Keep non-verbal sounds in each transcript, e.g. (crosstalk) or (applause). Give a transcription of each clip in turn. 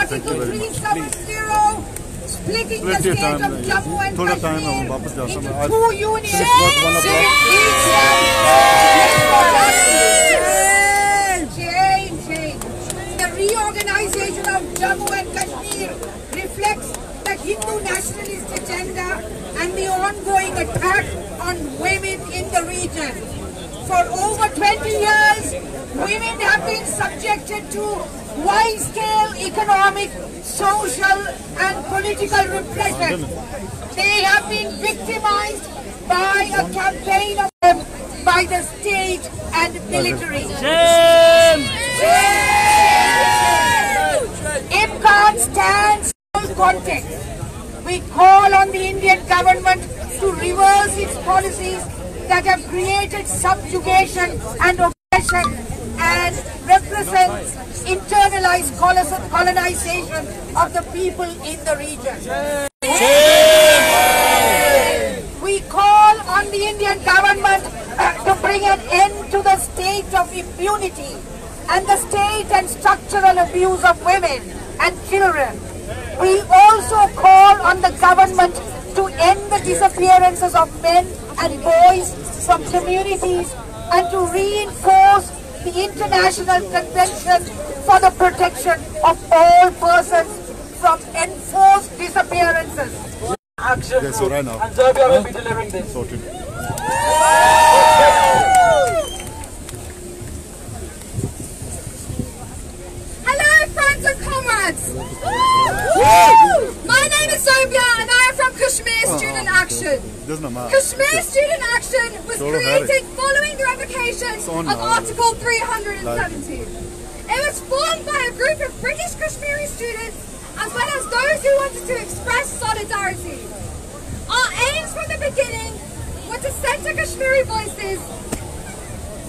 Article 370, splitting the state of Jammu and Kashmir into two unions. change, change. The reorganization of Jammu and Kashmir reflects the Hindu nationalist agenda and the ongoing attack on women in the region. For over 20 years, women have been subjected to wide-scale economic, social and political repression. They have been victimized by a campaign of them by the state and military. IMCAN stands in context. We call on the Indian government to reverse its policies that have created subjugation and oppression and represents internalized colonization of the people in the region. We call on the Indian government uh, to bring an end to the state of impunity and the state and structural abuse of women and children. We also call on the government to end the disappearances of men and boys from communities and to reinforce the International Convention for the Protection of All Persons from Enforced Disappearances. action Yes, so right now. and Serbia will be delivering this. sorted Hello, friends and comrades. My name is Sophia and I am from Kashmir Student Action. doesn't matter Kashmir Student Action was Sort of created on of. Article 370. It was formed by a group of British Kashmiri students as well as those who wanted to express solidarity. Our aims from the beginning were to center Kashmiri voices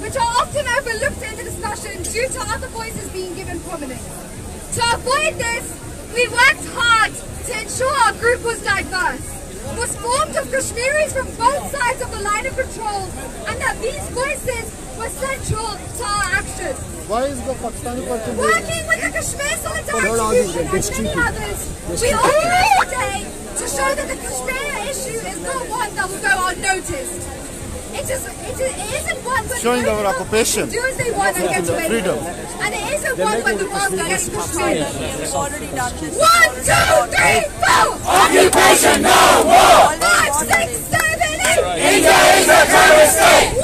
which are often overlooked in the discussion due to other voices being given prominence. To avoid this, we worked hard to ensure our group was diverse, was formed of Kashmiris from both sides of the line of control, and that these voices were central to our actions. why is the Pakistani person Working with the Kashmir Solidarity Movement and many others, we organize today to show that the Kashmir issue is not one that will go unnoticed. It, is, it, is, it isn't one where Showing the our occupation. do as they want and get away Freedom. And it isn't one where the world gets Kashmir. One, two, three, four! Occupation no more! Five, six, seven, eight! India is a terrorist state!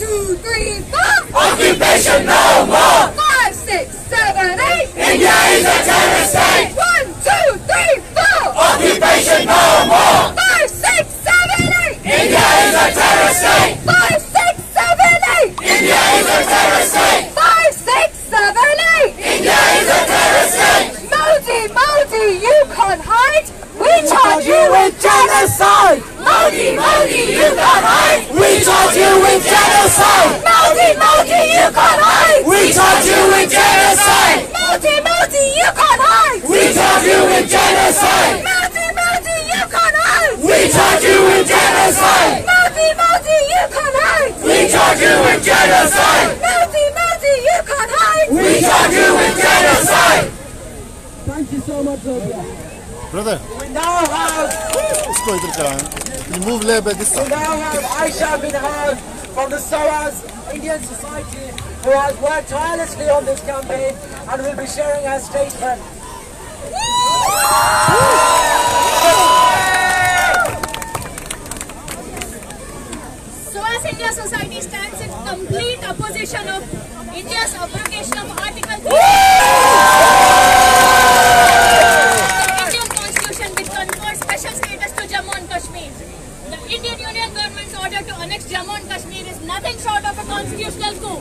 Two, three, four! Occupation no more! Five, six, seven, eight! India is a terrorist state! One, two, three, four! Occupation no more! Five, six, seven, eight! India is a terrorist state! Five, six, seven, eight! India is a terrorist state! Five, six, seven, eight! India is a terrorist state! Modi, Modi, you can't hide! We charge you with genocide! Modi, Modi, you can't hide! We charge you with genocide! Modi, Modi, you can't hide! We charge you with genocide! Modi, Modi, you can't hide! We charge you with genocide! Modi, Modi, you can't hide! We charge you with genocide! Modi, Modi, you can't hide! We charge you with genocide! Modi, Modi, you can't hide! We charge you with genocide! Thank you so much, Serbia. Brother. We now have. You move there, but this. We now have Aisha bin Hav from the SOAS Indian Society who has worked tirelessly on this campaign and will be sharing her statement. SOAS India Society stands in complete opposition of India's abrogation of Article 3. Annex Jammu and Kashmir is nothing short of a constitutional coup.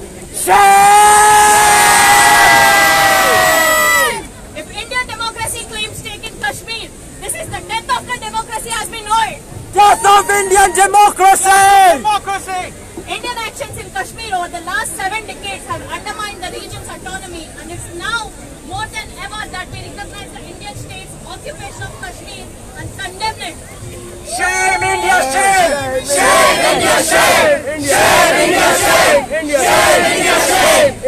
If Indian democracy claims stake in Kashmir, this is the death of the democracy as we know it. Death of Indian democracy! Indian actions in Kashmir over the last seven decades have undermined the region's autonomy and it's now more than ever that we recognize the Indian state's occupation of Kashmir and condemn it. Shame India, shame! Shame India, shame! Shame India, shame! Shame India, shame!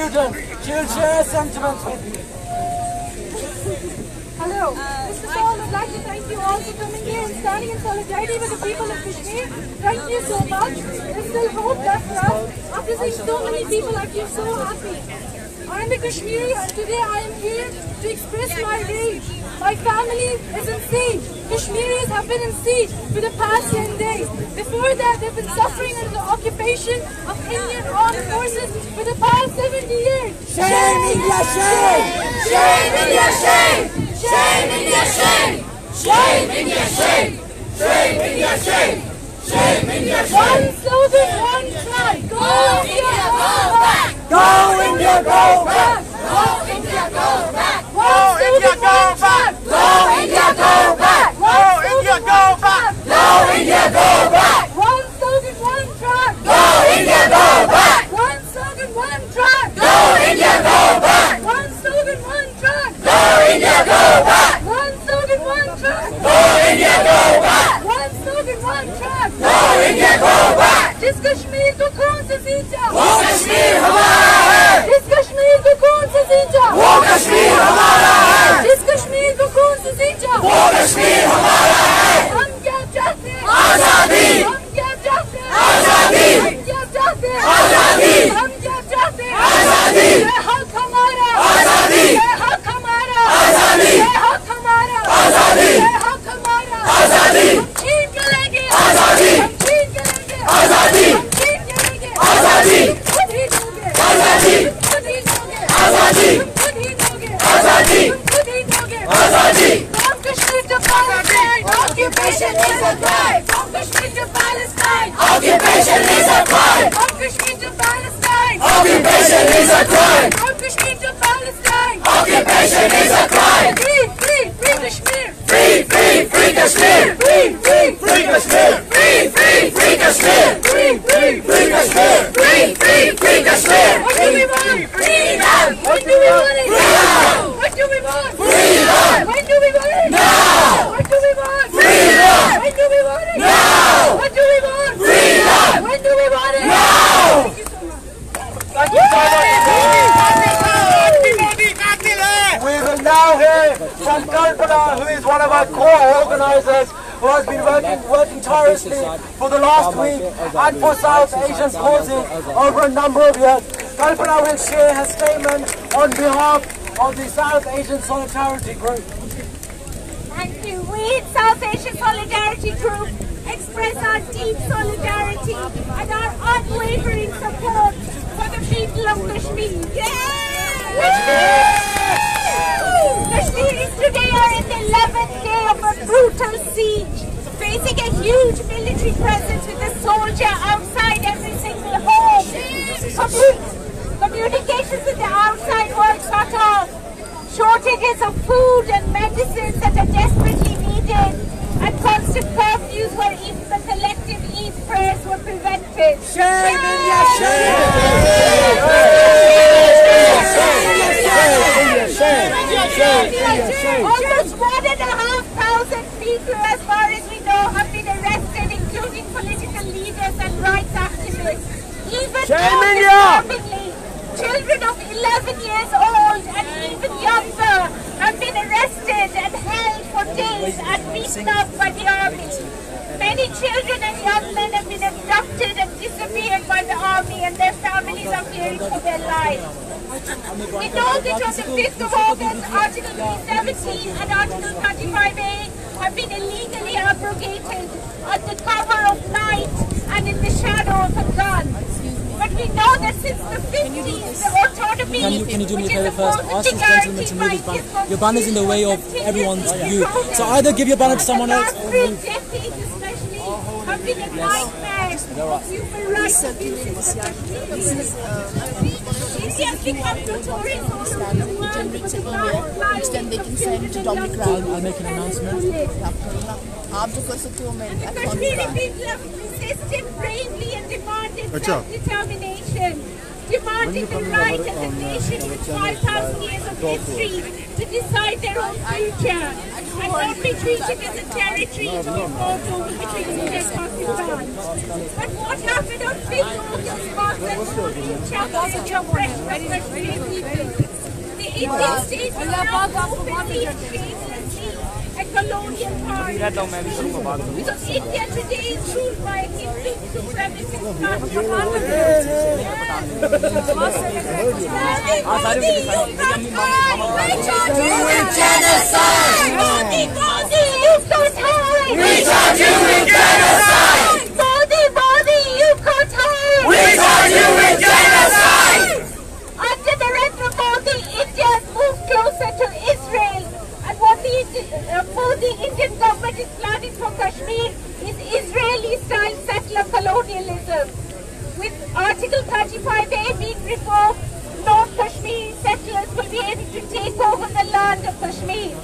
Share sentiments with you. Hello. Uh, First of all, I'd like to thank you all for coming here and standing in solidarity with the people of Kashmir. Thank you so much. There's still hope left for us. After seeing so many people, I feel so happy. I am a Kashmiri and today I am here to express my rage. My family is in siege. Kashmiris have been in siege for the past 10 days. Before that, they've been suffering under the occupation of Indian armed forces for the past 70 years. Shame, India, shame! Shame India, shame! Shame India, shame! Shame India, shame! Shame India, shame! Shame India, shame! One slogan, one try. Go India, go back. Go India, go back! Go India, go back! Go India, go back. Go India, go back! سے سینچا جس کشمیر کو کون سے وہ کشمیر ہمارا جس کشمیر کو کون سے وہ کشمیر ہمارا چاہتے آزادی۔ کیا چاہتے آزادی۔ کیا چاہتے آزادی۔ And for South Asian causes over a number of years. Kalpana will share her statement on behalf of the South Asian Solidarity Group. Thank you. We in South Asian Solidarity Group express our deep solidarity and our unwavering support for the people of Kashmir. Kashmiris today are in the 11th day of a brutal siege, facing a huge military presence with soldier outside every single home. Commu- Communications with the outside world cut off. Shortages of food and medicines that are desperately needed, and constant curfews where even the collective Eid prayers were prevented. Shame, India, Almost one and a half thousand people, as far as we know, have been arrested, including political leaders and rights activists. Even more disturbingly, children of 11 years old and even younger have been arrested and held for days and beaten up by the army. Many children and young men have been abducted and disappeared by the army and their families are fearing for their lives. We know that on the 5th of August, Article 370 and Article 35A have been illegally abrogated under cover of night and in the shadow of a gun. But we know that since the 50s, the autonomy, Can you, can you do me a which is favor first? supposed Ask to this gentleman to guarantee move his banner. Your banner's in the way of continues everyone's to view. protest. So either give your banner to someone The else last or three move. decades especially have been a nightmare of human rights abuses in Kashmir. India has become notorious all over the world for the violence which then they can send to children Dominic and Raab. young I'll make an people announcement. bullied. आप जो कर सकते हो मैं The I Kashmiri can't people have resisted bravely and demanded Acha. self-determination, demanding the right of the nation with 5,000 years of history to decide their own future and not be treated as a territory to be fought over between India and Pakistan. But what happened on 5th August marks a new chapter in the oppression of people. The Indian state openly and shamelessly a colonial power. Because India today is ruled by a Hindu supremacist genocide! Modi, you you in genocide! Modi, Modi, you can't hide! We taught you in genocide! Under Narendra Modi, India has moved closer to Israel. And what the, uh, Modi Indian government is planning for Kashmir is Israeli-style settler colonialism. With Article 35A being reformed, North Kashmiri settlers will be able to take over the land of Kashmir.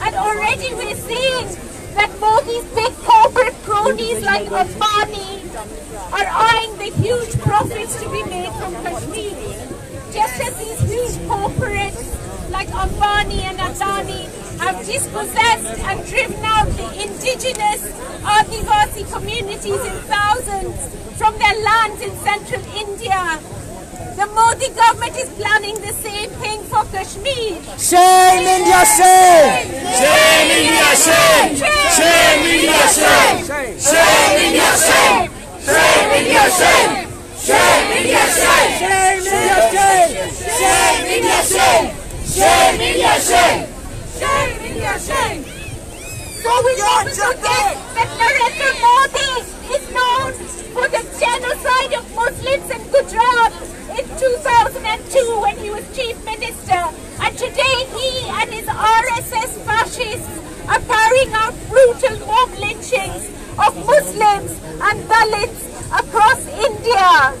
And already we're seeing that Modi's big corporate cronies like Ambani are eyeing the huge profits to be made from Kashmir. Just as these huge corporates like Ambani and Adani have dispossessed and driven out the indigenous Adivasi communities in thousands from their lands in central India. The Modi government is planning the same thing for Kashmir. Shame, India, shame! Shame India, shame! Shame India, shame! Shame India, shame! Shame India, shame! Shame India, shame! Shame, India, shame! Shame India, shame! Shame India, shame! Shame, India, shame! So we forget that Narendra Modi is known for the genocide of Muslims in Gujarat in 2002 when he was chief minister. And today he and his RSS fascists are carrying out brutal mob lynchings of Muslims and Dalits across India.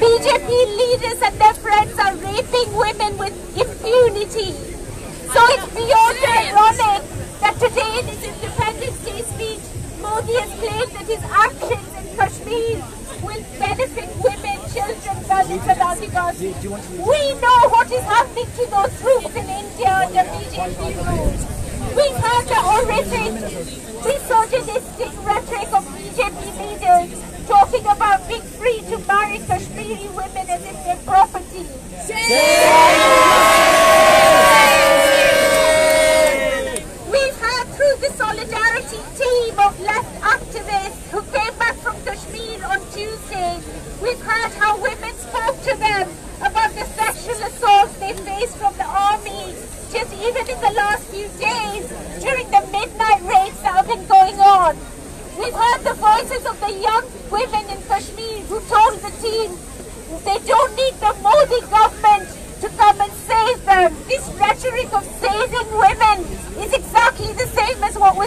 BJP leaders and their friends are raping women with impunity. So it's beyond ironic that today in his Independence Day speech, Modi has claimed that his actions in Kashmir will benefit women, children, Dalits and Adivasi. We know what is happening to those groups in India under BJP rule. We've had the horrific, misogynistic rhetoric of BJP leaders talking about being free to marry Kashmiri women as if they're property. solidarity team of left activists who came back from Kashmir on Tuesday, we've heard how women spoke to them about the sexual assaults they faced from the army just even in the last few days during the midnight raids that have been going on. We've heard the voices of the young women in Kashmir who told the team they don't need the Modi government to come and save them. This rhetoric of saving women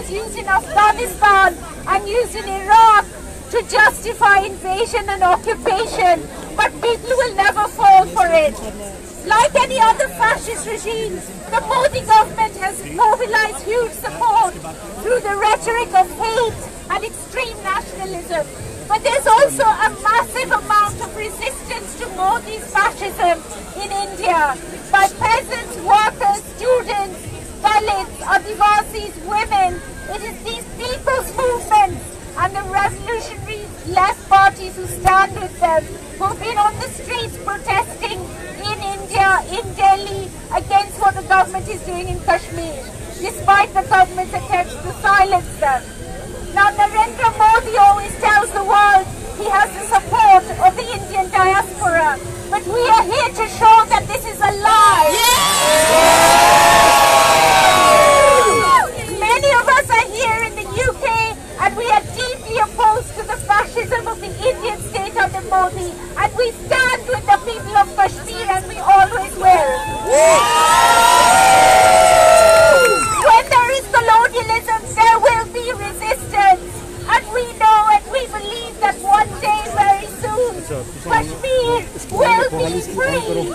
was used in Afghanistan and used in Iraq to justify invasion and occupation. But people will never fall for it. Like any other fascist regime, the Modi government has mobilized huge support through the rhetoric of hate and extreme nationalism. But there's also a massive amount of resistance to Modi's fascism in India by peasants, workers, students, Dalits, Adivasis, women. It is these people's movements and the revolutionary left parties who stand with them who've been on the streets protesting in India, in Delhi, against what the government is doing in Kashmir, despite the government's attempts to silence them. Now Narendra Modi always tells the world he has the support of the Indian diaspora, but we are here to show that this is a lie. Many of us are here in the UK and we are deeply opposed to the fascism of the Indian state under Modi and we stand with the people of Kashmir and we always will. When there is colonialism, there will be resistance. And we know and we believe that one day very soon, Kashmir will be free.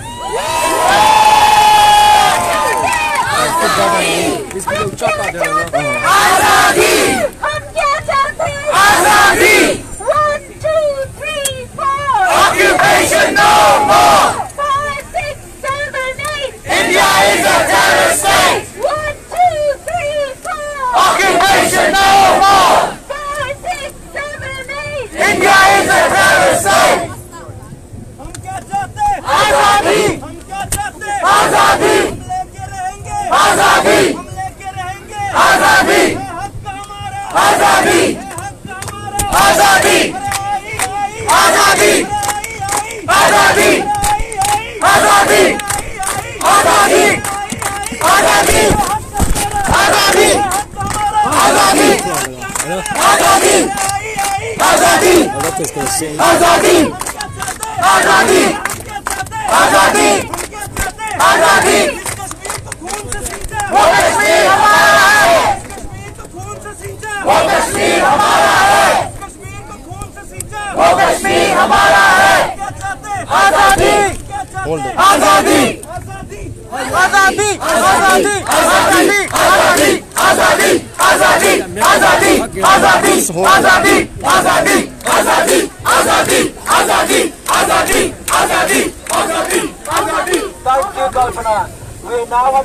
हम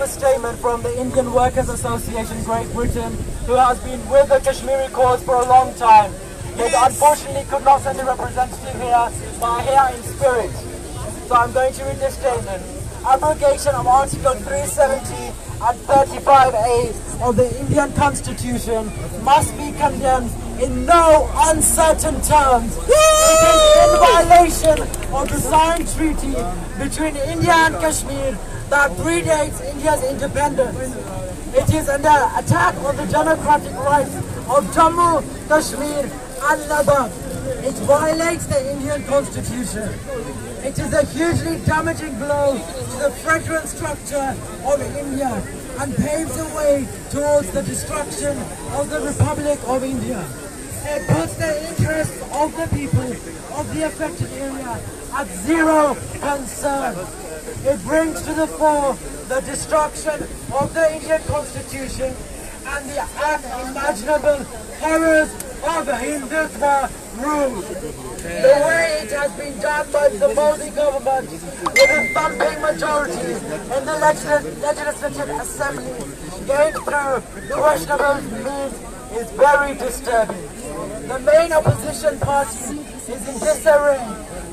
a statement from the Indian Workers Association Great Britain, who has been with the Kashmiri cause for a long time, yet unfortunately could not send a representative here, but are here in spirit. So I'm going to read this statement. Abrogation of Article 370 and 35A of the Indian Constitution must be condemned in no uncertain terms. It is in violation of the signed treaty between India and Kashmir that predates India's independence. It is an attack on the democratic rights of Jammu, Kashmir and Ladakh. It violates the Indian constitution. It is a hugely damaging blow to the federal structure of India and paves the way towards the destruction of the Republic of India. It puts the interests of the people of the affected area at zero concern. It brings to the fore the destruction of the Indian constitution and the unimaginable horrors of Hindutva rule. The way it has been done by the Modi government with a thumping majority in the legis- legislative assembly gained through the Vaishnavas means is very disturbing. The main opposition party is in disarray.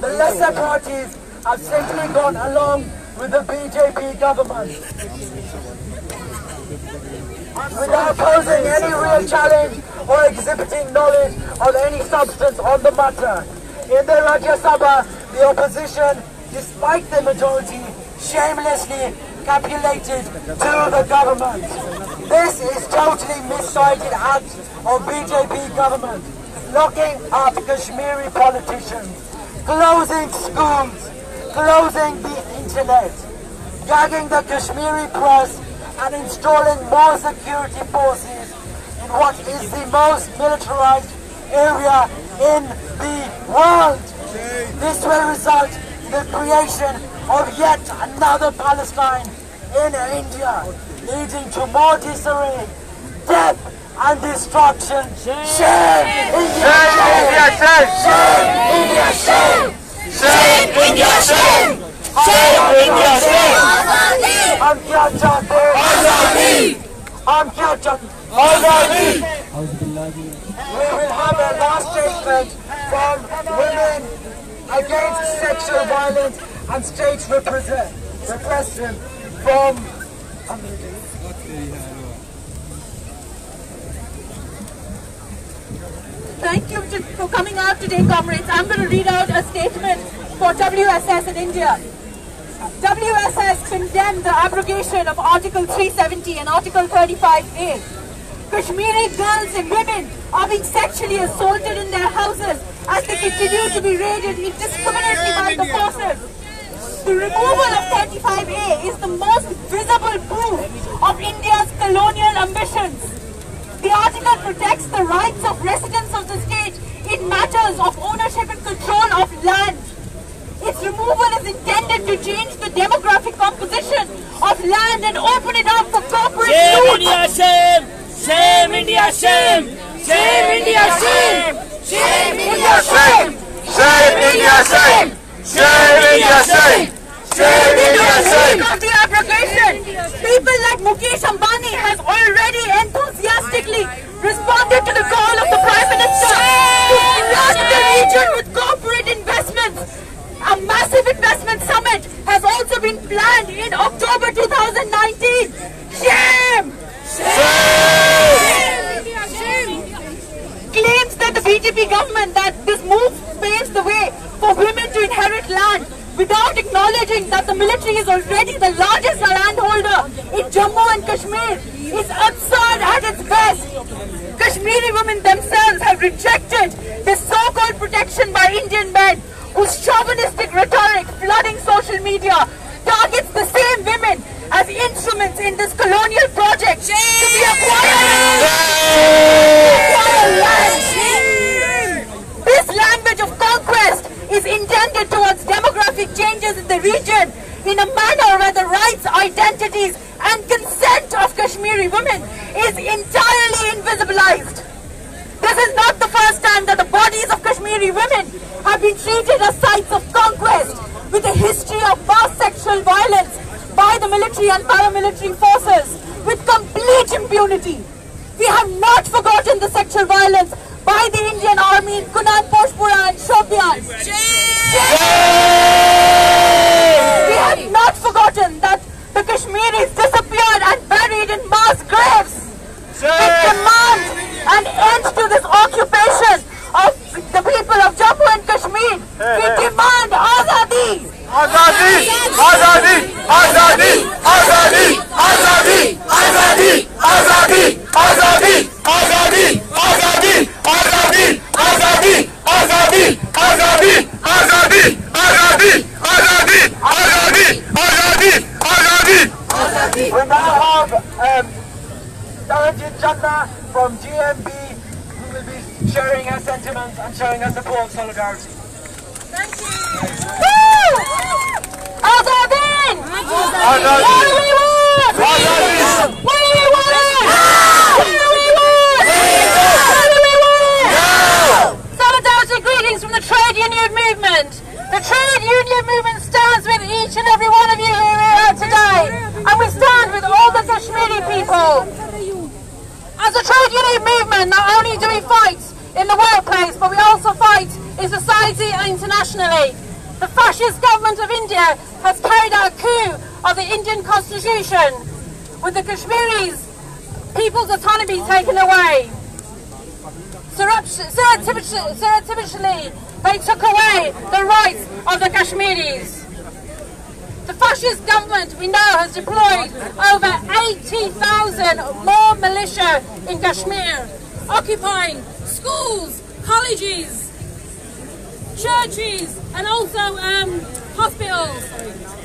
The lesser parties have simply gone along with the BJP government without posing any real challenge or exhibiting knowledge of any substance on the matter. In the Rajya Sabha, the opposition, despite the majority, shamelessly capitulated to the government. This is totally misguided act of BJP government. locking up Kashmiri politicians, closing schools, closing the internet, gagging the Kashmiri press and installing more security forces in what is the most militarized area in the world. This will result in the creation of yet another Palestine in India, leading to more disarray, death, and destruction. Shame Shame! India, shame! Shame India, shame! Shame India, shame! Shame India, shame! I'm kya I'm Hum I'm Azadi! Have a last statement from women against sexual violence and state repression from Thank you to, for coming out today, comrades. I'm going to read out a statement for WSS in India. WSS condemned the abrogation of Article 370 and Article 35A. Kashmiri girls and women are being sexually assaulted in their houses as they continue to be raided indiscriminately by the forces. The removal of 35A is the most visible proof of India's colonial ambitions. The article protects the rights of residents of the state in matters of ownership and control of land. Its removal is intended to change the demographic composition of land and open it up for corporate. India, shame! Shame, India, shame! Shame, India, shame! Shame, India, shame! Shame, India, shame! Shame, India, shame! Shame, India, shame! of the abrogation. People like Mukesh Ambani has already enthusiastically responded to the call of the Prime Minister to flood the region with corporate investments. A massive investment summit has also been planned in October 2019. Shame! Claims that the BJP government that this move paves the way for women to inherit land without acknowledging that the military is already the largest landholder in Jammu and Kashmir is absurd at its best. Kashmiri women themselves have rejected this so-called protection by Indian men whose chauvinistic rhetoric flooding social media targets the same women as instruments in this colonial project to be acquired, land. This language of conquest is intended towards demographic changes in the region in a manner where the rights, identities and consent of Kashmiri women is entirely invisibilized. This is not the first time that the bodies of Kashmiri women have been treated as sites of conquest with a history of mass sexual violence by the military and paramilitary forces with complete impunity. We have not forgotten the sexual violence by the Indian Army in Kunan, Poshpora and Shopian. We have not forgotten that the Kashmiris disappeared आजादी आजादी आजादी आजादी आजादी आजादी आजादी आजादी आजादी आजादी आजादी आजादी आजादी आजादी आजादी आजादी आजादी आजादी आजादी We now have um, Taranjit Chandna from GMB who will be sharing her sentiments and showing her support and solidarity. Constitution, with the Kashmiris people's autonomy taken away. Surreptitiously, they took away the rights of the Kashmiris. The fascist government, we know, has deployed over 80,000 more militia in Kashmir, occupying schools, colleges, churches, and also um, hospitals.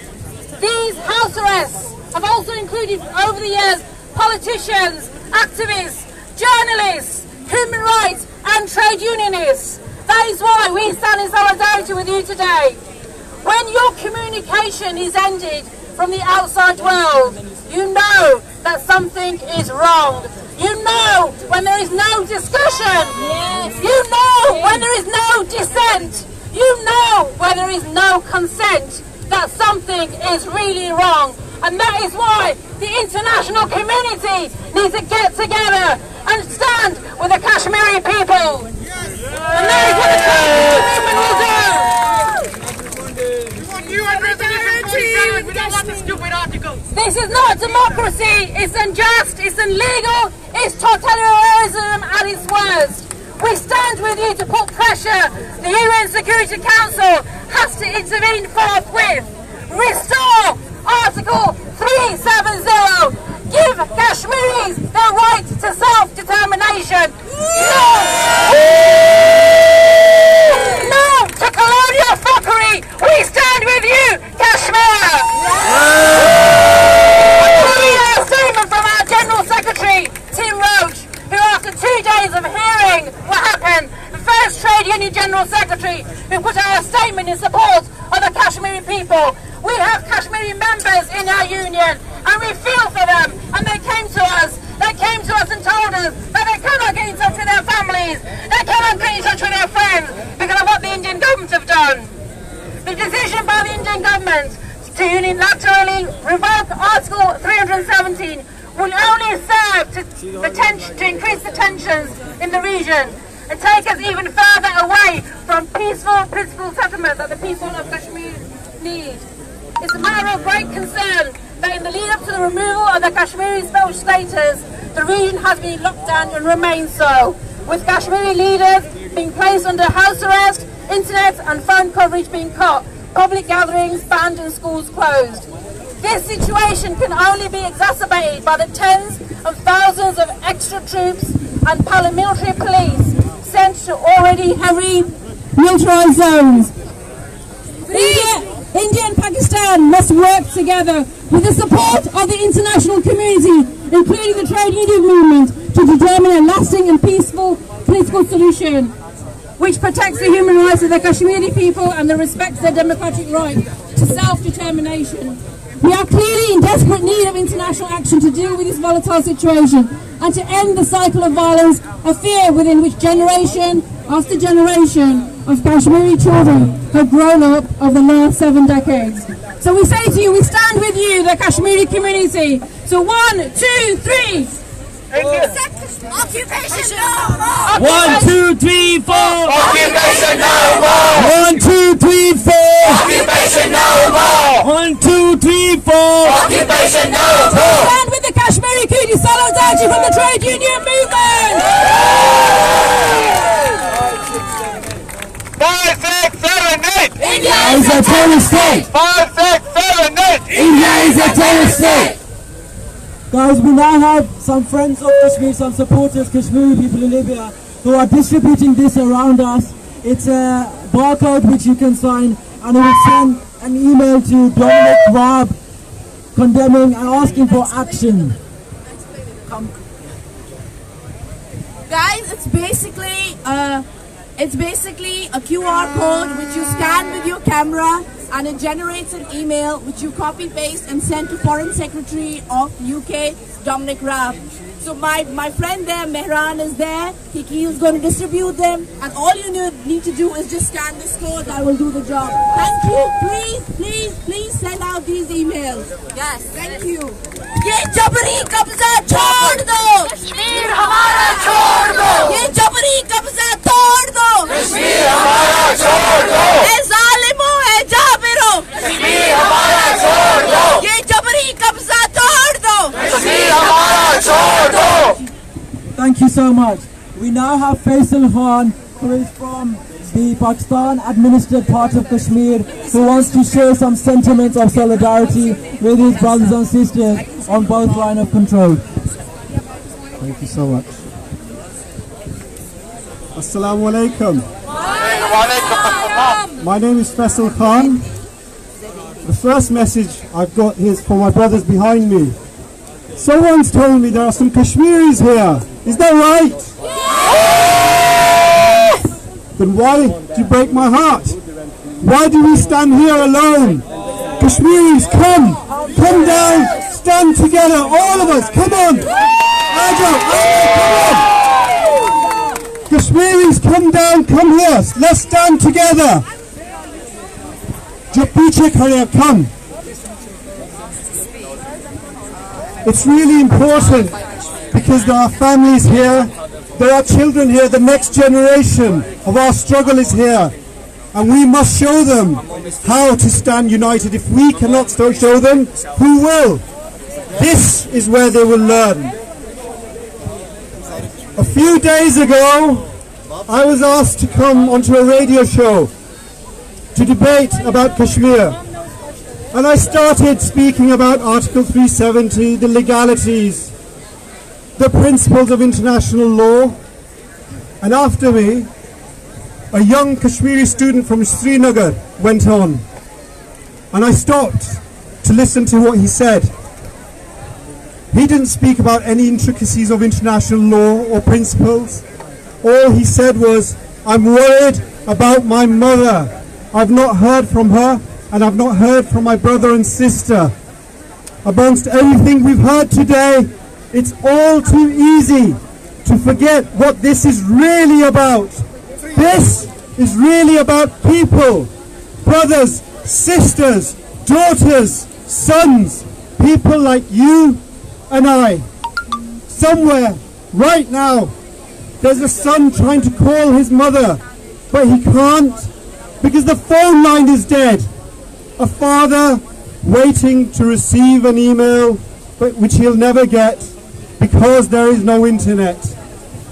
These house arrests have also included over the years politicians, activists, journalists, human rights and trade unionists. That is why we stand in solidarity with you today. When your communication is ended from the outside world, you know that something is wrong. You know when there is no discussion. You know when there is no dissent. You know when there is no consent that something is really wrong. And that is why the international community needs to get together and stand with the Kashmiri people. And that is what the Kashmiri will do. Want. We don't stupid articles. This is not democracy, it's unjust, it's illegal, it's totalitarianism at its worst. We stand with you to put pressure. The UN Security Council has to intervene forthwith. Restore Article 370. Give Kashmiris their right to self-determination. No! No to colonial fuckery. We stand with you, Kashmir. A statement from our General Secretary, Tim Roache, who after two days of hearing what happened, the first Trade Union General Secretary, who put out a statement in support of the Kashmiri people. We have Kashmiri members in our union, and we feel for them, and they came to us. They came to us and told us that they cannot get in touch with their families, they cannot get in touch with their friends because of what the Indian government have done. The decision by the Indian government to unilaterally revoke Article 370 will only serve to, to increase the tensions in the region and take us even further away from peaceful, peaceful settlement that the people of Kashmir need. It's a matter of great concern that in the lead up to the removal of the Kashmiri special status, the region has been locked down and remains so, with Kashmiri leaders being placed under house arrest, internet and phone coverage being cut, public gatherings banned and schools closed. This situation can only be exacerbated by the tens of thousands of extra troops and paramilitary police sent to already heavy militarized zones. India, India and Pakistan must work together with the support of the international community, including the trade union movement, to determine a lasting and peaceful political solution which protects the human rights of the Kashmiri people and the respects their democratic right to self-determination. We are clearly in desperate need of international action to deal with this volatile situation and to end the cycle of violence of fear within which generation after generation of Kashmiri children have grown up over the last seven decades. So we say to you, we stand with you, the Kashmiri community. So one, two, three. Occupation no more! One, two, three, four. Occupation no more! One, two, three, four. Occupation no more! One, two, three, four. Occupation no more! Stand with the Kashmiri community solidarity from the trade union movement. Five, six, seven, eight! India is a terrorist state. Five, six, seven, eight! India is a terrorist state. Guys, we now have some friends of Kashmir, some supporters, Kashmiri people in Libya, who are distributing this around us. It's a barcode which you can sign, and we will send an email to Dominic Raab condemning and asking for action. Guys, it's basically uh, it's basically a QR code which you scan with your camera and it generates an email which you copy paste and send to Foreign Secretary of UK Dominic Raab. So my, my friend there, Mehran, is there. He, he's going to distribute them and all you need, need to do is just scan this code. That will do the job. Thank you. Please, please, please send out these emails. Yes. Thank you. ये जबरी कब्जा छोड़ दो कश्मीर हमारा छोड़ दो ये जबरी कब्जा तोड़ दो कश्मीर हमारा छोड़ दो ए जालिमो ए जाबिरो कश्मीर हमारा छोड़ दो ये जबरी कब्जा तोड़ दो कश्मीर हमारा छोड़ दो Thank you so much. We now have Faisal Khan, who is from the Pakistan administered part of Kashmir, who wants to share some sentiments of solidarity with his brothers and sisters on both line of control. Thank you so much. Assalamu alaikum. My name is Faisal Khan. The first message I've got is for my brothers behind me. Someone's told me there are some Kashmiris here. Is that right? Yes! Then why do you break my heart? Why do we stand here alone? Kashmiris, come! Come down! Stand together, all of us! Come on! Agile, come on! Kashmiris, come down, come here! Let's stand together! Jo piche come! It's really important because there are families here, there are children here, the next generation of our struggle is here. And we must show them how to stand united. If we cannot show them, who will? This is where they will learn. A few days ago, I was asked to come onto a radio show to debate about Kashmir. And I started speaking about Article 370, the legalities, the principles of international law. And after me, a young Kashmiri student from Srinagar went on. And I stopped to listen to what he said. He didn't speak about any intricacies of international law or principles. All he said was, I'm worried about my mother. I've not heard from her and I've not heard from my brother and sister. Amongst everything we've heard today, it's all too easy to forget what this is really about. This is really about people, brothers, sisters, daughters, sons, people like you and I. Somewhere, right now, there's a son trying to call his mother, but he can't because the phone line is dead. A father waiting to receive an email, which he'll never get because there is no internet.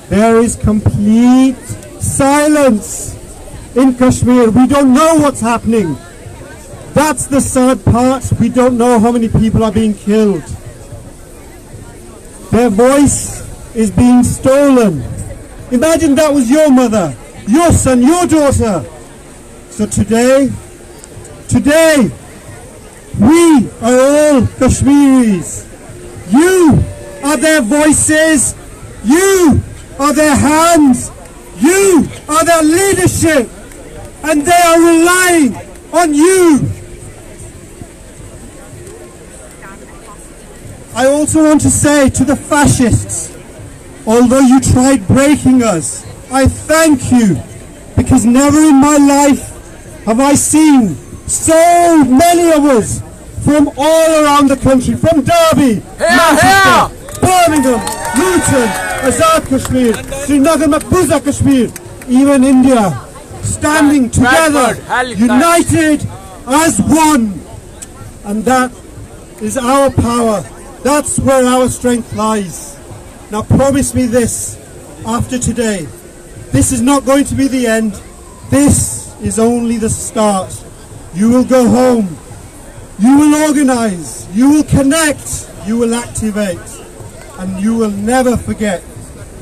There is complete silence in Kashmir. We don't know what's happening. That's the sad part. We don't know how many people are being killed. Their voice is being stolen. Imagine that was your mother, your son, your daughter. So today, today, we are all Kashmiris. You are their voices. You are their hands. You are their leadership. And they are relying on you. I also want to say to the fascists, although you tried breaking us, I thank you because never in my life have I seen so many of us from all around the country, from Derby, Manchester, Birmingham, Luton, Azad Kashmir, Srinagar, Makbuza Kashmir, even India, standing together, united as one. And that is our power. That's where our strength lies. Now promise me this after today. This is not going to be the end. This is only the start. You will go home. You will organize. You will connect. You will activate. And you will never forget.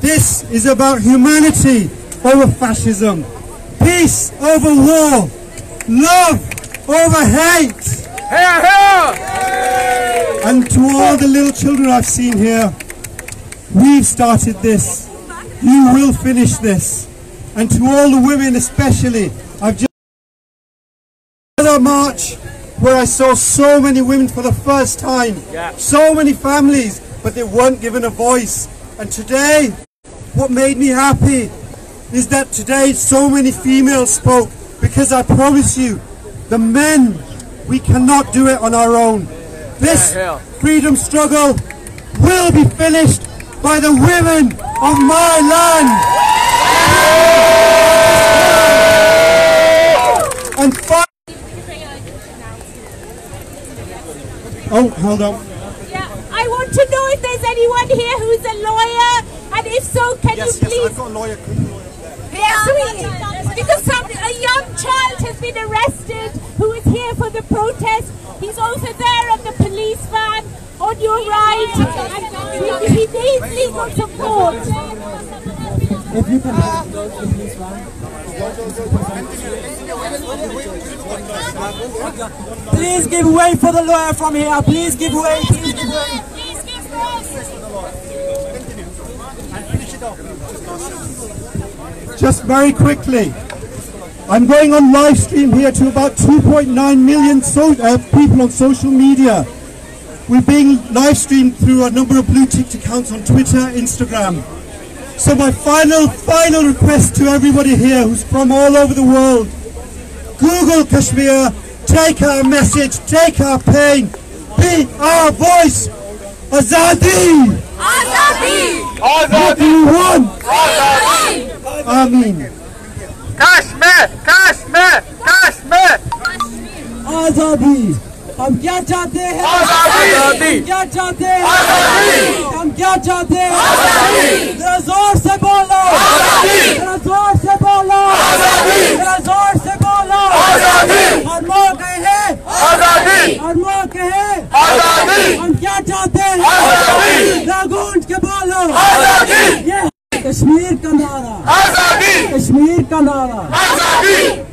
This is about humanity over fascism. Peace over war. Love over hate. And to all the little children I've seen here, we've started this. You will finish this. And to all the women especially, I've just another march where I saw so many women for the first time. So many families, but they weren't given a voice. And today, what made me happy is that today so many females spoke because I promise you, the men, we cannot do it on our own. This freedom struggle will be finished by the women of my land. And Oh, hold on. Yeah, I want to know if there's anyone here who's a lawyer, and if so, can Yes, you yes, please? I've got a lawyer. Yes, we- because some, a young child has been arrested who is here for the protest. He's also there on the police van on your right. And he, he needs legal support. If you can please give way for the lawyer from here. Please give way. Please give way. Please give room. Just very quickly, I'm going on live stream here to about 2.9 million so, uh, people on social media. We're being live streamed through a number of blue ticked accounts on Twitter, Instagram. So my final, final request to everybody here who's from all over the world, Google Kashmir, take our message, take our pain, be our voice. Azadi! What do you want? Ameen. Kashmir! Kashmir! Kashmir! आजादी हम क्या चाहते हैं आजादी! हम क्या चाहते हैं आजादी! کیا چاہتے ہیں؟ آزادی زور سے بولو۔ آزادی زور سے بولو۔ آزادی زور سے بولو۔ آزادی اور وہ کہے اور وہ کہے ہم کیا چاہتے ہیں؟ آزادی گونج کے بولو۔ یہ کشمیر کا نعرہ۔ کشمیر کا نعرہ۔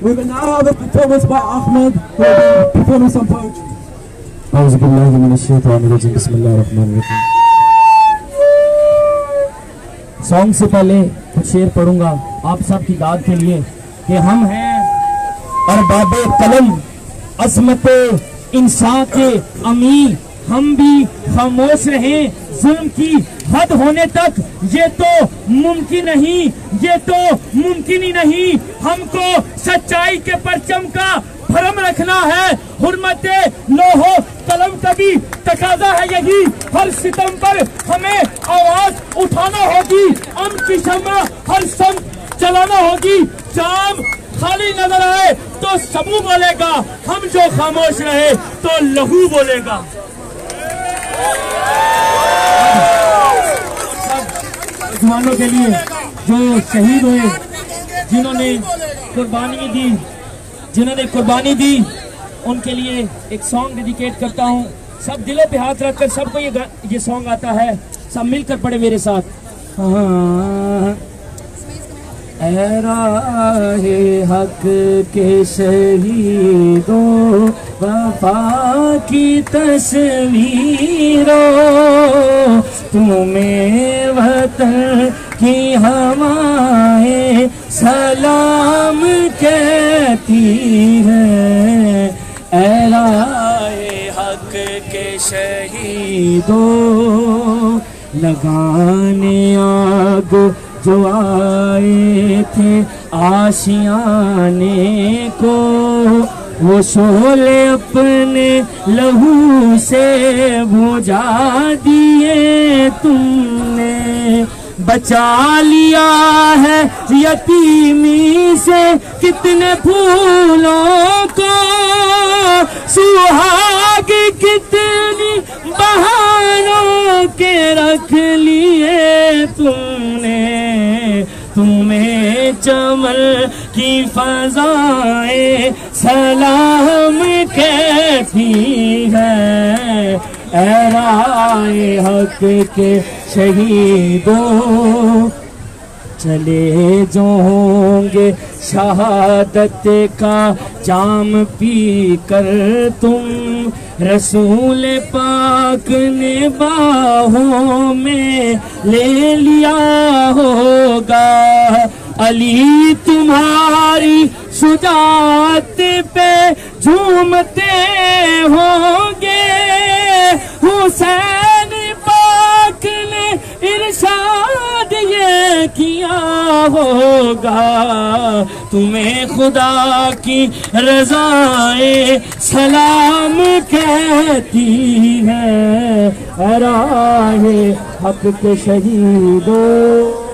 We will now have a performance by Ahmed who will performing some poetry. أعوذ بالله من الشيطان الرجيم بسم الله الرحمن الرحيم سانگ سے پہلے کچھ شیر پڑھوں گا آپ سب کی داد کے لیے کہ ہم ہیں ارباب قلم، عظمت انسان کے امیر ہم بھی خاموش رہیں۔ ظلم کی حد ہونے تک یہ تو ممکن نہیں، یہ تو ممکن ہی نہیں۔ ہم کو سچائی کے پرچم کا بھرم رکھنا ہے۔ حرمت لوہو قلم کا بھی تقاضہ ہے یہی۔ ہر ستم پر ہمیں آواز اٹھانا ہوگی۔ ام کی شمع ہر سمت چلانا ہوگی۔ جام خالی نظر آئے تو سبو بولے گا۔ ہم جو خاموش رہے تو لہو بولے گا۔ مسلمانوں کے لیے جو شہید ہوئے، جنہوں نے قربانی دی، جنہوں نے قربانی دی ان کے لیے ایک سانگ ڈیڈیکیٹ کرتا ہوں۔ سب دلوں پہ ہاتھ رکھ کر سب کو یہ یہ سانگ آتا ہے۔ سب مل کر پڑے میرے ساتھ۔ ہاں۔ اے راہ حق کے شہیدوں، وفا کی تصویروں تمہیں وطن کی ہمائیں سلام کہتی ہیں۔ حق کے شہیدوں لگانے آگ جو آئے تھے آشیانے کو، وہ سولے اپنے لہو سے بھوجا دیے تم نے۔ بچا لیا ہے یتیمی سے کتنے پھولوں کو سہاگ کتنی بہانوں کے رکھ لیے تم نے تمہیں چمل کی فضائیں سلام کہتی ہے؟ اے رائے حق کے شہیدوں چلے جو ہوں گے، شہادت کا جام پی کر تم۔ رسول پاک نے باہوں میں لے لیا ہوگا۔ علی، تمہاری شجاعت پہ جھومتے ہوں گے۔ حسین ارشاد یہ کیا ہوگا؟ تمہیں خدا کی رضائے سلام کہتی ہے۔ راہ حق کے شہیدوں۔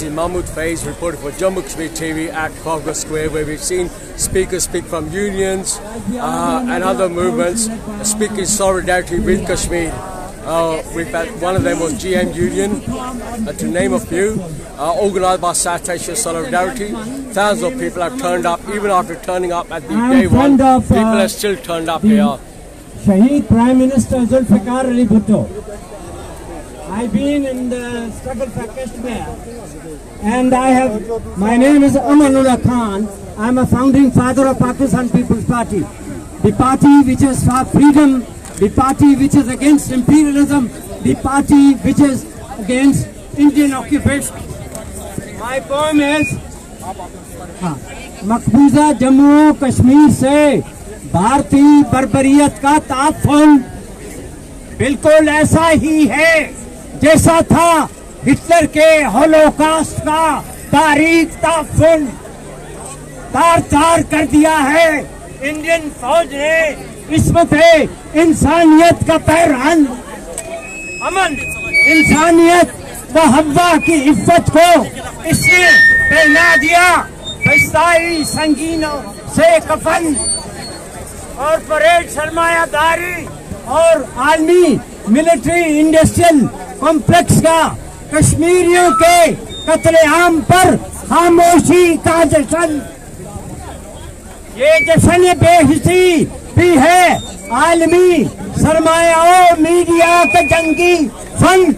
This is Mahmood Faiz reporting for Jammu Kashmir TV at Trafalgar Square, where we've seen speakers speak from unions uh, and other movements, speaking solidarity with Kashmir. Uh, we've had, one of them was GMB Union, uh, to name a few, uh, organised by South Asia Solidarity. Thousands of people have turned up, even after turning up at the day one. uh, people have still turned up here. Shaheed Prime Minister Zulfikar Ali Bhutto. I've been in the struggle for Kashmir and I have, my name is Amanullah Khan. I'm a founding father of Pakistan People's Party. The party which is for freedom, the party which is against imperialism, the party which is against Indian occupation. My poem is हाँ, मकबूजा जम्मू कश्मीर से भारतीय बर्बरियत का ताफुन बिल्कुल ऐसा ही है جیسا تھا Hitler کے ہولوکاسٹ کا تاریخ تافن تار تار کر دیا ہے۔ انڈین فوج نے۔ قسمت ہے۔ انسانیت کا پیران امن۔ انسانیت محبہ کی عفت کو اس نے پہنا دیا۔ بستائی سنگینوں سے کفن۔ اور پریڈ سرمایہ داری اور عالمی ملٹری، انڈسٹریل کمپلیکس کا کشمیریوں کے قتل عام پر خاموشی کا جشن۔ یہ جشن بے حسی بھی ہے۔ عالمی سرمایہ و میڈیا کا جنگی فن۔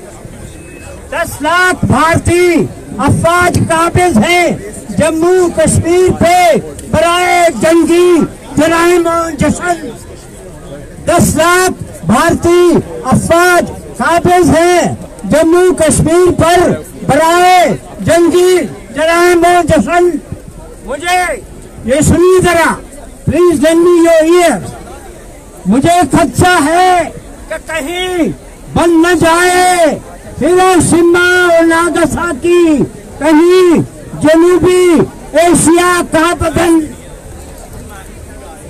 دس لاکھ بھارتی افواج قابض ہیں۔ جموں کشمیر پہ برائے جنگی جرائم جشن۔ دس لاکھ بھارتی افواج قابض ہیں جموں کشمیر پر برائے جنگی جرائم و جفن۔ مجھے یہ سنی ذرا، پلیز لینڈی یو ایئر مجھے خدشہ ہے کہ کہیں بن نہ جائے۔ ہیروشیما اور ناگاساکی کہیں جنوبی ایشیا کا بدن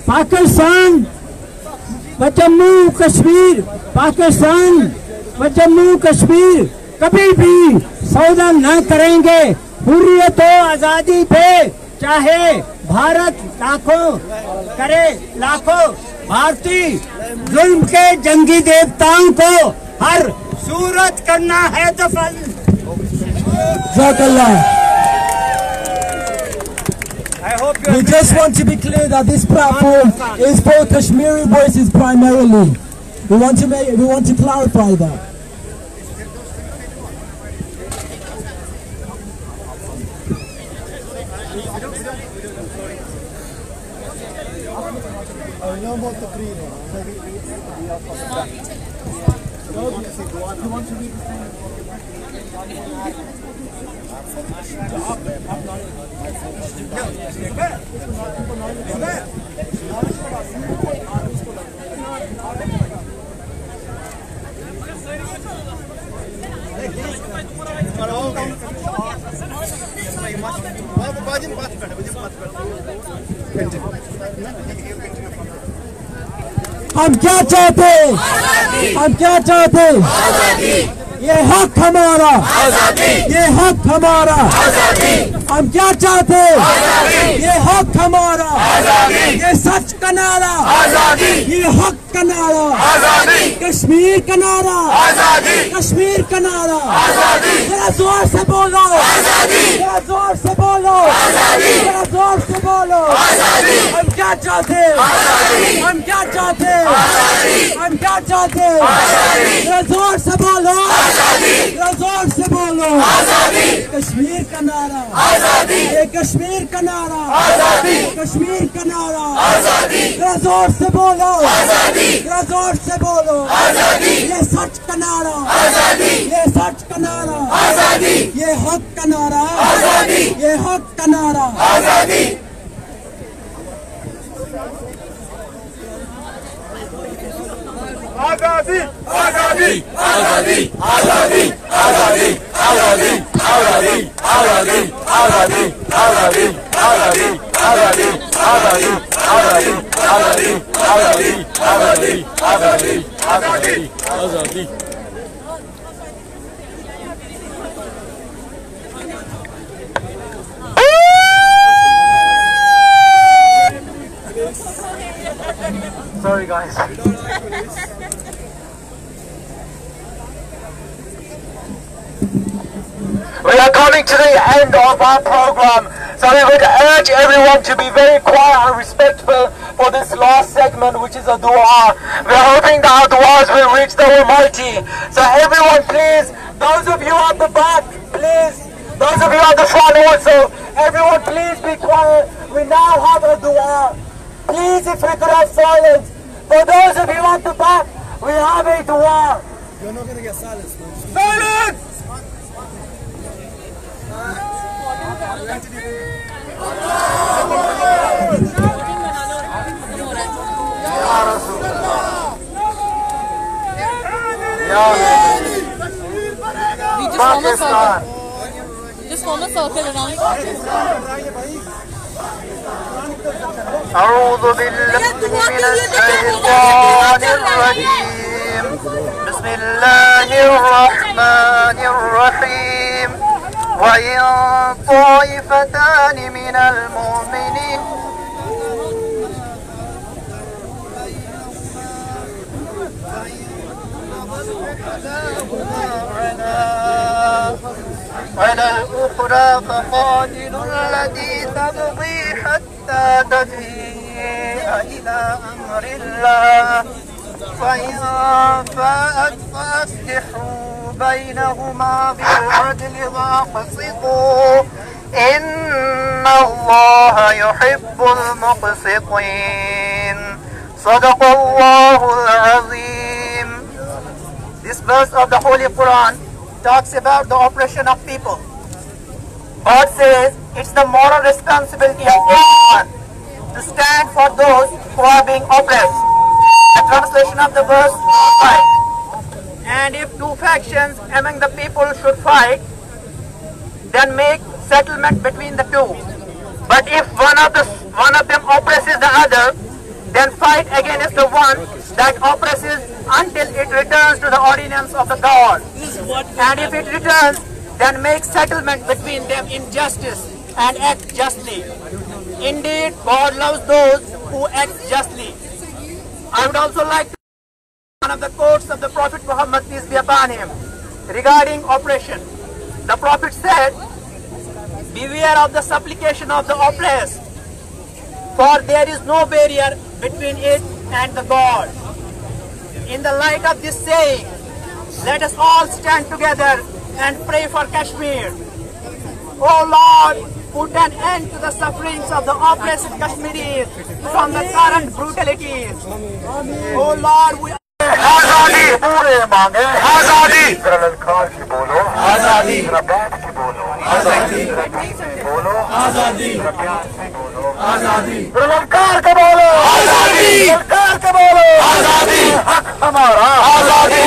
پاکستان، جموں کشمیر، پاکستان وہ جموں کشمیر کبھی بھی سودا نہ کریں گے حریت و آزادی پہ چاہے بھارت لاکھوں کرے لاکھوں بھارتی ظلم کے جنگی دیوتاؤں کو ہر صورت کرنا ہے دفن اللہ We just want to be clear that this platform is for Kashmiri voices primarily. We want to make, we want to clarify that. I ہم کیا چاہتے ہم کیا چاہتے یہ حق ہمارا۔ یہ حق ہمارا۔ ہم کیا چاہتے ہیں؟ یہ حق ہمارا۔ یہ سچ کا نعرہ۔ یہ حق کا نعرہ۔ کشمیر کا نعرہ۔ کشمیر کا نعرہ۔ ذرا زور سے بولو۔ ذرا زور سے بولو۔ ذرا زور سے بولو۔ ہم کیا چاہتے ہیں؟ ہم کیا چاہتے ہیں؟ ہم کیا چاہتے ہیں؟ ذرا زور سے بولو۔ ذرا زور سے بولو۔ کشمیر کا نعرہ۔ آزادی! یہ کشمیر کا نعرہ! آزادی! کشمیر کا نعرہ! آزادی! رزور سے بولو! آزادی! رزور سے بولو! آزادی! یہ سچ کا نعرہ! آزادی! یہ سچ کا نعرہ! آزادی! یہ حق کا نعرہ! آزادی! یہ حق کا نعرہ! آزادی! آزادی! آزادی! آزادی! آزادی! Sorry guys. (laughs) We are coming to the end of our program, so we would urge everyone to be very quiet and respectful for this last segment, which is a dua. We are hoping that our duas will reach the Almighty. So everyone, please, those of you at the back, please, those of you at the front also, everyone, please be quiet. We now have a dua. Please, if we could have silence. For those of you at the back, we have a dua. You're not gonna get silence. Silence! يا رسول الله يا أعوذ بالله من الشيطان الرجيم. بسم الله الرحمن الرحيم. وإن طائفتان من المؤمنين على الأخرى فقاتلوا التي تبغي حتى تفيء إلى أمر الله. فإن فاءت فأصلحوا بينهما بالعدل واقسطوا إن الله يحب المقسطين صدق الله العظيم This verse of the Holy Quran talks about the oppression of people. God says it's the moral responsibility of everyone to stand for those who are being oppressed. The translation of the verse fight. And if two factions among the people should fight, then make settlement between the two. But if one of the one of them oppresses the other, then fight against the one that oppresses until it returns to the ordinance of the God. And if it returns, then make settlement between them in justice and act justly. Indeed, God loves those who act justly. I would also like to one of the quotes of the Prophet Muhammad, peace be upon him, regarding oppression. The Prophet said, Beware of the supplication of the oppressed, for there is no barrier between it and the God. In the light of this saying, let us all stand together and pray for Kashmir. Oh Lord, put an end to the sufferings of the oppressed Kashmiris from the current brutalities. Oh Lord, we آزادی! پورے مانگے۔ آزادی! للکار کی بولو۔ آزادی! بیٹھ کی بولو۔ آزادی! ہمارا۔ آزادی!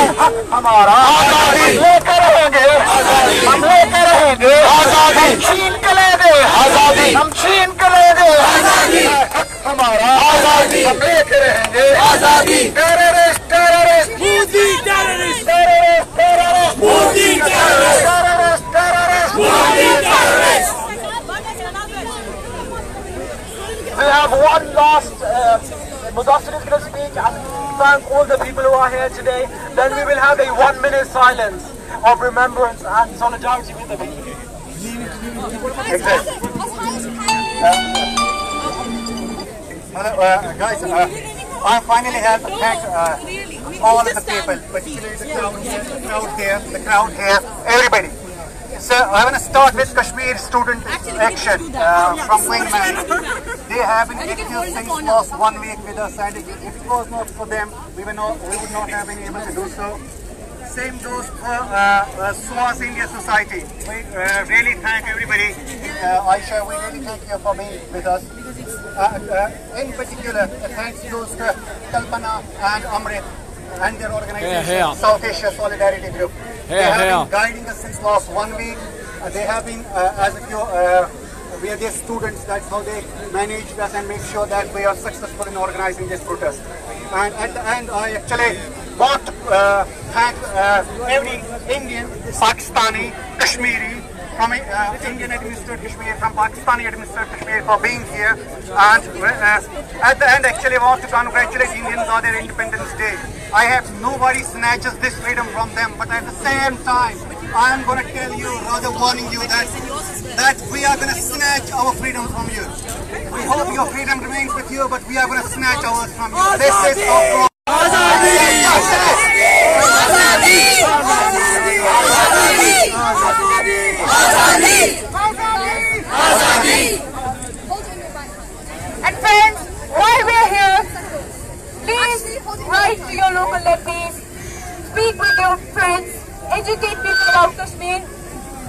ہمارا۔ آزادی! لے کر رہیں گے۔ آزادی! ہم لے کر رہیں گے۔ آزادی! چھین کے لے گے۔ آزادی! ہم چھین کے لے گے۔ آزادی! ہمارا۔ آزادی! ہم لے کر رہیں گے۔ آزادی! Terrorist We have one last, uh, Mudassir is going to speak and thank all the people who are here today. Then we will have a one minute silence of remembrance and solidarity with the people. Uh, uh, guys, uh, I finally have thank uh, all of the people, particularly the crowd here, the crowd here, the crowd here, everybody. So I want to start with Kashmir Student Action uh, from Wingman. (laughs) They have been active since last one week with us, and if if it was not for them, we, were not, we would not have been able to do so. Same goes for uh, uh, SOAS India Society. We uh, really thank everybody. Uh, Aisha, we really thank you for being with us. Uh, uh, in particular, uh, thanks goes to Kalpana and Amrit and their organization, Yeah, yeah. South Asia Solidarity Group. they have yeah. been guiding us since last one week. Uh, they have been, uh, as if you, uh, we are their students, that's how they manage us and make sure that we are successful in organizing this protest. And at the end, I actually to uh, uh, every Indian, Pakistani, Kashmiri, from uh, Indian administered Kashmir, from Pakistani administered Kashmir for being here. And uh, at the end, actually, I want to congratulate Indians on their Independence Day. I have nobody snatches this freedom from them, but at the same time, I am going to tell you, rather warning you that that we are going to snatch our freedom from you. We hope your freedom remains with you, but we are going to snatch ours from you. This is our And friends, while we're here, please write to your local MPs, speak with your friends, educate people about Kashmir,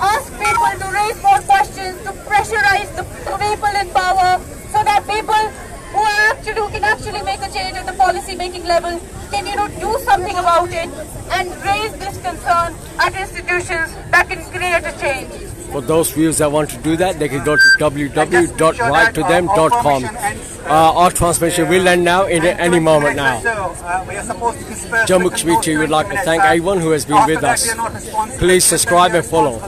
ask people to raise more questions, to pressurize the people in power so that people who actually can actually make a change at the policy making level can you know do something about it and raise this concern at institutions that can create a change. For those viewers that want to do that, they can go to www.writetothem.com. Uh, our transmission will end now in any moment now. Jammu Kashmir would like to thank everyone who has been with us. Please subscribe and follow.